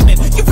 with. You